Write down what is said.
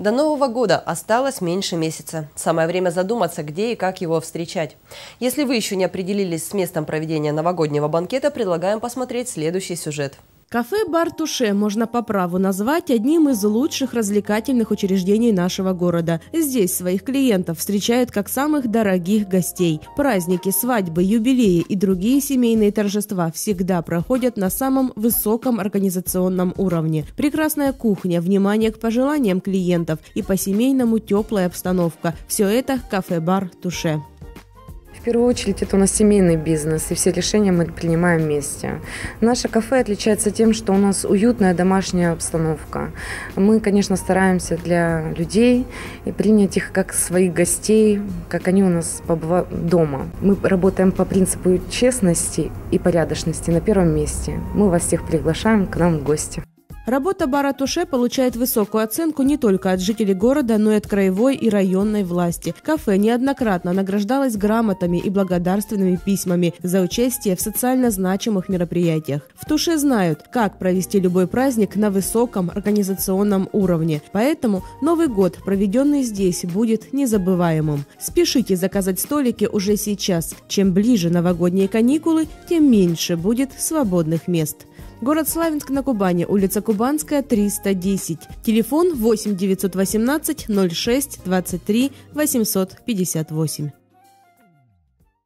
До Нового года осталось меньше месяца. Самое время задуматься, где и как его встречать. Если вы еще не определились с местом проведения новогоднего банкета, предлагаем посмотреть следующий сюжет. Кафе-бар «Туше» можно по праву назвать одним из лучших развлекательных учреждений нашего города. Здесь своих клиентов встречают как самых дорогих гостей. Праздники, свадьбы, юбилеи и другие семейные торжества всегда проходят на самом высоком организационном уровне. Прекрасная кухня, внимание к пожеланиям клиентов и по-семейному теплая обстановка – все это кафе-бар «Туше». В первую очередь это у нас семейный бизнес, и все решения мы принимаем вместе. Наше кафе отличается тем, что у нас уютная домашняя обстановка. Мы, конечно, стараемся для людей и принять их как своих гостей, как они у нас дома. Мы работаем по принципу честности и порядочности на первом месте. Мы вас всех приглашаем к нам в гости. Работа бара Туше получает высокую оценку не только от жителей города, но и от краевой и районной власти. Кафе неоднократно награждалось грамотами и благодарственными письмами за участие в социально значимых мероприятиях. В Туше знают, как провести любой праздник на высоком организационном уровне. Поэтому Новый год, проведенный здесь, будет незабываемым. Спешите заказать столики уже сейчас. Чем ближе новогодние каникулы, тем меньше будет свободных мест. Город Славянск на Кубани, улица Кубанская, 310. Телефон 8 918 06 23 858.